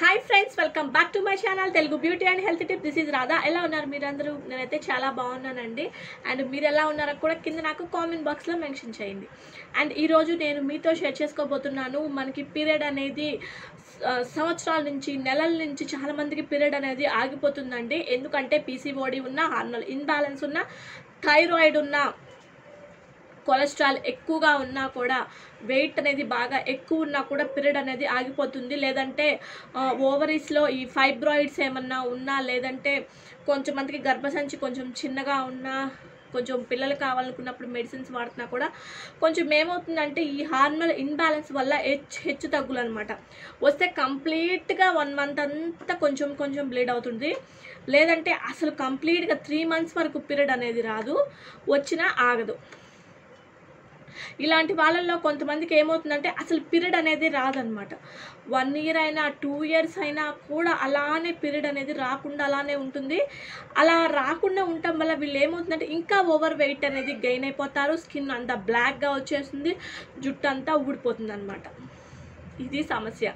Hi friends welcome back to my channel Telugu beauty and health tip this is Radha ఎలా ఉన్నారు మీరందరూ? నేనైతే చాలా బాగున్నానండి. అండ్ మీరు ఎలా ఉన్నారో కూడా కింద నాకు కామెంట్ బాక్స్లో మెన్షన్ చేయండి. అండ్ ఈరోజు నేను మీతో షేర్ చేసుకోబోతున్నాను. మనకి పీరియడ్ అనేది సంవత్సరాల నుంచి నెలల నుంచి చాలా మందికి పీరియడ్ అనేది ఆగిపోతుందండి. ఎందుకంటే పీసీఓడి ఉన్న హార్మోన్ ఇన్బ్యాలెన్స్ ఉన్న థైరాయిడ్ ఉన్న కొలెస్ట్రాల్ ఎక్కువగా ఉన్నా కూడా వెయిట్ అనేది బాగా ఎక్కువ ఉన్నా కూడా పీరియడ్ అనేది ఆగిపోతుంది. లేదంటే ఓవరీస్లో ఈ ఫైబ్రాయిడ్స్ ఏమన్నా ఉన్నా లేదంటే కొంచెమందికి గర్భసంచి కొంచెం చిన్నగా ఉన్నా కొంచెం పిల్లలు కావాలనుకున్నప్పుడు మెడిసిన్స్ వాడుతున్నా కూడా కొంచెం ఏమవుతుందంటే ఈ హార్మోన్ ఇన్బ్యాలెన్స్ వల్ల హెచ్చు హెచ్చు తగ్గులు అనమాట వస్తే కంప్లీట్గా వన్ మంత్ అంతా కొంచెం కొంచెం బ్లీడ్ అవుతుంది. లేదంటే అసలు కంప్లీట్గా త్రీ మంత్స్ వరకు పీరియడ్ అనేది రాదు. వచ్చినా ఆగదు. ఇలాంటి వాళ్ళల్లో కొంతమందికి ఏమవుతుందంటే అసలు పీరియడ్ అనేది రాదనమాట వన్ ఇయర్ అయినా టూ ఇయర్స్ అయినా కూడా అలానే పీరియడ్ అనేది రాకుండా అలానే ఉంటుంది. అలా రాకుండా ఉండటం వల్ల వీళ్ళు ఏమవుతుందంటే ఇంకా ఓవర్ వెయిట్ అనేది గెయిన్ అయిపోతారు స్కిన్ అంతా బ్లాక్గా వచ్చేస్తుంది జుట్టు అంతా ఊడిపోతుంది అనమాట ఇది సమస్య.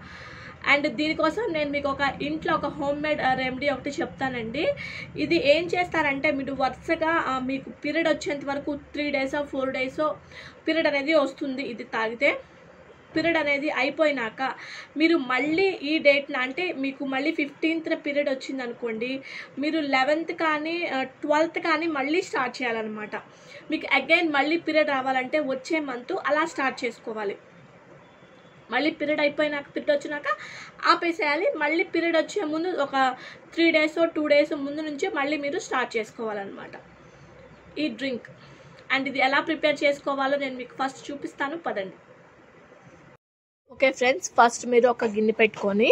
అండ్ దీనికోసం నేను మీకు ఒక ఇంట్లో ఒక హోమ్ మేడ్ రెమెడీ ఒకటి చెప్తానండి. ఇది ఏం చేస్తారంటే మీరు వరుసగా మీకు పీరియడ్ వచ్చేంత వరకు త్రీ డేసో ఫోర్ డేసో పీరియడ్ అనేది వస్తుంది ఇది తాగితే. పీరియడ్ అనేది అయిపోయినాక మీరు మళ్ళీ ఈ డేట్న అంటే మీకు మళ్ళీ ఫిఫ్టీన్త్ పీరియడ్ వచ్చింది అనుకోండి మీరు లెవెన్త్ కానీ ట్వెల్త్ కానీ మళ్ళీ స్టార్ట్ చేయాలన్నమాట. మీకు అగైన్ మళ్ళీ పీరియడ్ రావాలంటే వచ్చే మంత్ అలా స్టార్ట్ చేసుకోవాలి. మళ్ళీ పీరియడ్ అయిపోయినాక పీరియడ్ వచ్చినాక ఆపేసేయాలి. మళ్ళీ పీరియడ్ వచ్చే ముందు ఒక త్రీ డేస్ టూ డేస్ ముందు నుంచి మళ్ళీ మీరు స్టార్ట్ చేసుకోవాలన్నమాట. ఈ డ్రింక్. అండ్ ఇది ఎలా ప్రిపేర్ చేసుకోవాలో నేను మీకు ఫస్ట్ చూపిస్తాను. పదండి. ఓకే ఫ్రెండ్స్ ఫస్ట్ మీరు ఒక గిన్నె పెట్టుకొని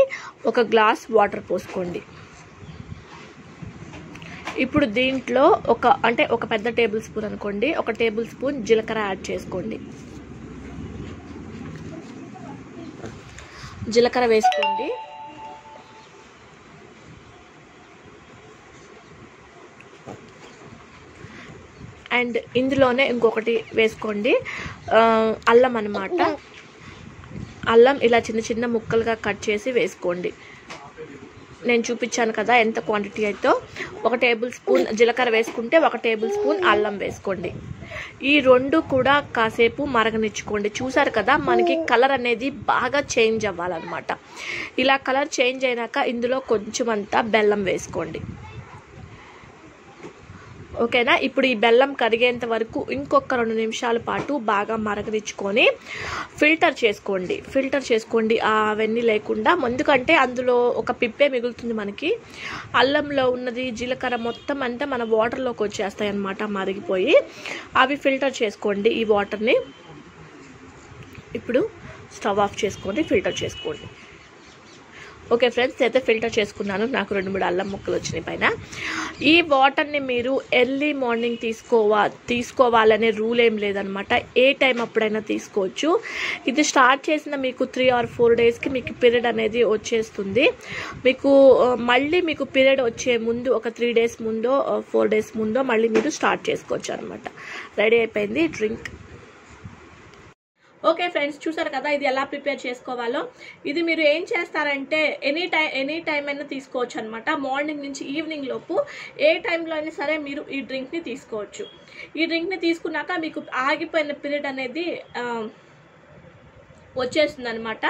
ఒక గ్లాస్ వాటర్ పోసుకోండి. ఇప్పుడు దీంట్లో ఒక అంటే ఒక పెద్ద టేబుల్ స్పూన్ అనుకోండి. ఒక టేబుల్ స్పూన్ జీలకర్ర యాడ్ చేసుకోండి. జీలకర్ర వేసుకోండి. అండ్ ఇందులోనే ఇంకొకటి వేసుకోండి. అల్లం అన్నమాట. అల్లం ఇలా చిన్న చిన్న ముక్కలుగా కట్ చేసి వేసుకోండి. నేను చూపించాను కదా ఎంత క్వాంటిటీ అయితే. ఒక టేబుల్ స్పూన్ జీలకర్ర వేసుకుంటే ఒక టేబుల్ స్పూన్ అల్లం వేసుకోండి. ఈ రెండు కూడా కాసేపు మరగనిచ్చుకోండి. చూసారు కదా మనకి కలర్ అనేది బాగా చేంజ్ అవ్వాలన్నమాట. ఇలా కలర్ చేంజ్ అయినాక ఇందులో కొంచెం అంతా బెల్లం వేసుకోండి. ఓకేనా? ఇప్పుడు ఈ బెల్లం కరిగేంత వరకు ఇంకొక రెండు నిమిషాల పాటు బాగా మరగదిచ్చుకొని ఫిల్టర్ చేసుకోండి. ఫిల్టర్ చేసుకోండి. అవన్నీ లేకుండా ఎందుకంటే అందులో ఒక పిప్పే మిగులుతుంది మనకి. అల్లంలో ఉన్నది జీలకర్ర మొత్తం అంతా మన వాటర్లోకి వచ్చేస్తాయి అన్నమాట మరిగిపోయి. అవి ఫిల్టర్ చేసుకోండి ఈ వాటర్ని. ఇప్పుడు స్టవ్ ఆఫ్ చేసుకోండి ఫిల్టర్ చేసుకోండి. ఓకే ఫ్రెండ్స్ అయితే ఫిల్టర్ చేసుకున్నాను. నాకు రెండు మూడు అల్లం ముక్కలు వచ్చినాయి పైన. ఈ వాటర్ని మీరు ఎర్లీ మార్నింగ్ తీసుకోవా తీసుకోవాలనే రూల్ ఏం లేదనమాట ఏ టైం అప్పుడైనా తీసుకోవచ్చు. ఇది స్టార్ట్ చేసిన మీకు త్రీ ఆర్ ఫోర్ డేస్కి మీకు పీరియడ్ అనేది వచ్చేస్తుంది. మీకు మళ్ళీ మీకు పీరియడ్ వచ్చే ముందు ఒక త్రీ డేస్ ముందో ఫోర్ డేస్ ముందో మళ్ళీ మీరు స్టార్ట్ చేసుకోవచ్చు అనమాట రెడీ అయిపోయింది. డ్రింక్ ఓకే ఫ్రెండ్స్ చూసారు కదా ఇది ఎలా ప్రిపేర్ చేసుకోవాలో. ఇది మీరు ఏం చేస్తారంటే ఎనీ టైం ఎనీ టైం అయినా తీసుకోవచ్చు అనమాట మార్నింగ్ నుంచి ఈవినింగ్ లోపు ఏ టైంలో అయినా సరే మీరు ఈ డ్రింక్ని తీసుకోవచ్చు. ఈ డ్రింక్ని తీసుకున్నాక మీకు ఆగిపోయిన పీరియడ్ అనేది వచ్చేస్తుంది అనమాట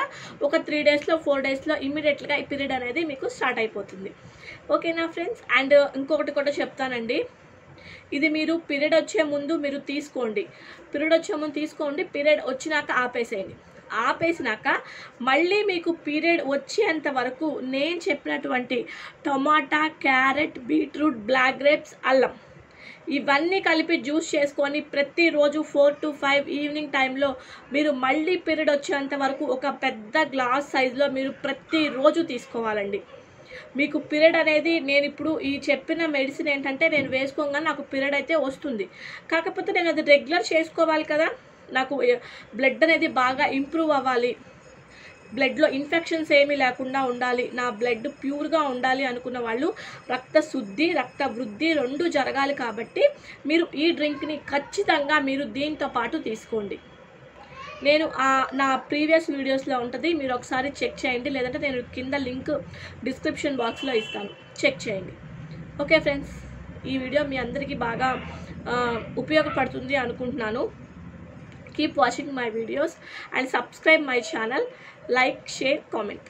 ఒక త్రీ డేస్లో ఫోర్ డేస్లో ఇమీడియట్గా ఈ పీరియడ్ అనేది మీకు స్టార్ట్ అయిపోతుంది. ఓకేనా ఫ్రెండ్స్? అండ్ ఇంకొకటి కూడా చెప్తానండి. ఇది మీరు పీరియడ్ వచ్చే ముందు మీరు తీసుకోండి. పీరియడ్ వచ్చే ముందు తీసుకోండి. పీరియడ్ వచ్చినాక ఆపేసేయండి. ఆపేసినాక మళ్ళీ మీకు పీరియడ్ వచ్చేంత వరకు నేను చెప్పినటువంటి tomato carrot beetroot black grapes అల్లం ఇవన్నీ కలిపి జ్యూస్ చేసుకొని ప్రతిరోజు ఫోర్ టు ఫైవ్ ఈవినింగ్ టైంలో మీరు మళ్ళీ పీరియడ్ వచ్చేంత వరకు ఒక పెద్ద గ్లాస్ సైజులో మీరు ప్రతిరోజు తీసుకోవాలండి. మీకు పీరియడ్ అనేది నేను ఇప్పుడు ఈ చెప్పిన మెడిసిన్ ఏంటంటే నేను వేసుకోగానే నాకు పీరియడ్ అయితే వస్తుంది. కాకపోతే నేను అది రెగ్యులర్ చేసుకోవాలి కదా నాకు బ్లడ్ అనేది బాగా ఇంప్రూవ్ అవ్వాలి. బ్లడ్లో ఇన్ఫెక్షన్స్ ఏమీ లేకుండా ఉండాలి. నా బ్లడ్ ప్యూర్గా ఉండాలి అనుకున్న వాళ్ళు రక్త శుద్ధి రక్త వృద్ధి రెండు జరగాలి కాబట్టి మీరు ఈ డ్రింక్ని ఖచ్చితంగా మీరు దీంతో పాటు తీసుకోండి. నేను ఆ నా ప్రీవియస్ వీడియోస్లో ఉంటుంది మీరు ఒకసారి చెక్ చేయండి లేదంటే నేను కింద లింక్ డిస్క్రిప్షన్ బాక్స్లో ఇస్తాను. చెక్ చేయండి. ఓకే ఫ్రెండ్స్ ఈ వీడియో మీ అందరికీ బాగా ఉపయోగపడుతుంది అనుకుంటున్నాను. Keep watching my videos and subscribe my channel. Like share comment.